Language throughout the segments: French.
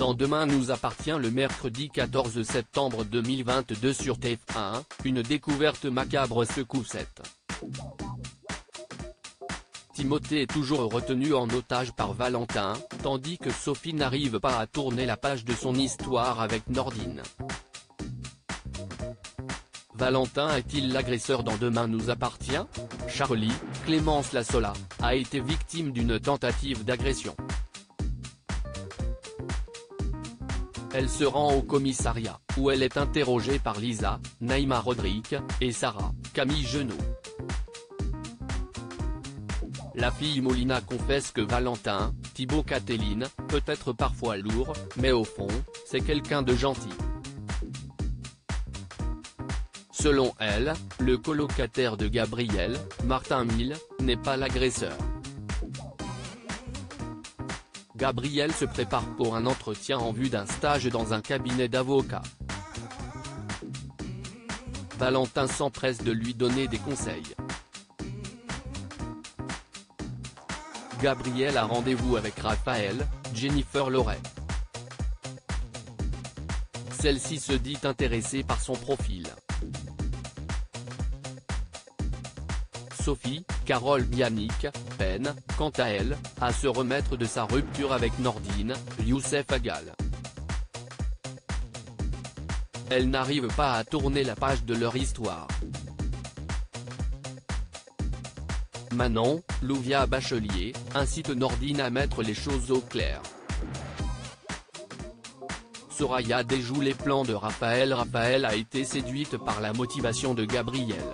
Dans Demain nous appartient le mercredi 14 septembre 2022 sur TF1, une découverte macabre secoue 7. Timothée est toujours retenu en otage par Valentin, tandis que Sophie n'arrive pas à tourner la page de son histoire avec Nordine. Valentin est-il l'agresseur dans Demain nous appartient? Charlie, Clémence Lassola, a été victime d'une tentative d'agression. Elle se rend au commissariat, où elle est interrogée par Lisa, Naïma Rodrigue, et Sarah, Camille Genot. La fille Molina confesse que Valentin, Thibaut Cateline, peut être parfois lourd, mais au fond, c'est quelqu'un de gentil. Selon elle, le colocataire de Gabriel, Martin Mille, n'est pas l'agresseur. Gabriel se prépare pour un entretien en vue d'un stage dans un cabinet d'avocat. Valentin s'empresse de lui donner des conseils. Gabriel a rendez-vous avec Raphaël, Jennifer Loret. Celle-ci se dit intéressée par son profil. Sophie, Carole Bianic, peine, quant à elle, à se remettre de sa rupture avec Nordine, Youssef Agal. Elle n'arrive pas à tourner la page de leur histoire. Manon, Louvia Bachelier, incite Nordine à mettre les choses au clair. Soraya déjoue les plans de Raphaël Raphaël a été séduite par la motivation de Gabriel.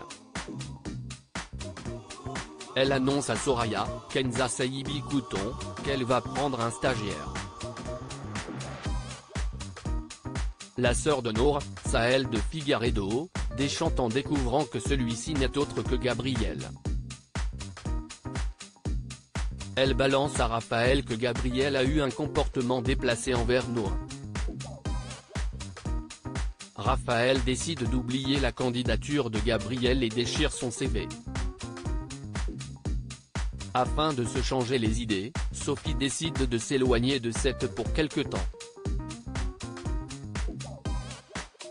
Elle annonce à Soraya, Kenza Saibi Couton, qu'elle va prendre un stagiaire. La sœur de Nour, Sahel de Figaredo, déchante en découvrant que celui-ci n'est autre que Gabriel. Elle balance à Raphaël que Gabriel a eu un comportement déplacé envers Nour. Raphaël décide d'oublier la candidature de Gabriel et déchire son CV. Afin de se changer les idées, Sophie décide de s'éloigner de cette pour quelque temps.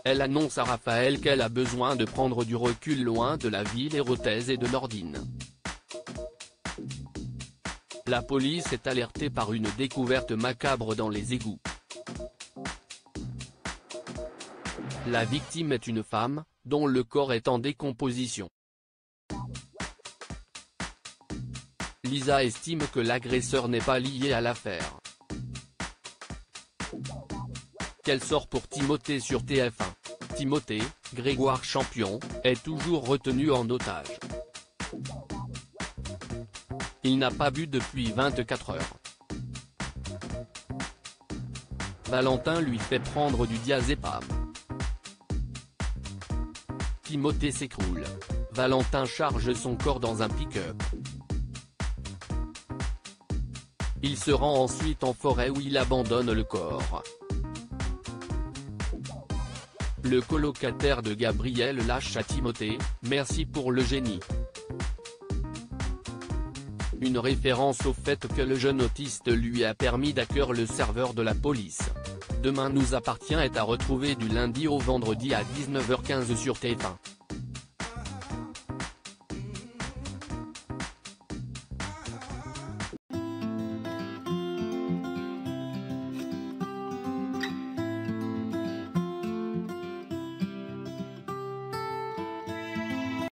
Elle annonce à Raphaël qu'elle a besoin de prendre du recul loin de la ville érotaise et de Nordine. La police est alertée par une découverte macabre dans les égouts. La victime est une femme, dont le corps est en décomposition. Lisa estime que l'agresseur n'est pas lié à l'affaire. Quel sort pour Timothée sur TF1 Timothée, Grégoire Champion, est toujours retenu en otage. Il n'a pas bu depuis 24 heures. Valentin lui fait prendre du diazépam. Timothée s'écroule. Valentin charge son corps dans un pick-up. Il se rend ensuite en forêt où il abandonne le corps. Le colocataire de Gabriel lâche à Timothée, merci pour le génie. Une référence au fait que le jeune autiste lui a permis d'accueillir le serveur de la police. Demain nous appartient est à retrouver du lundi au vendredi à 19h15 sur TF1.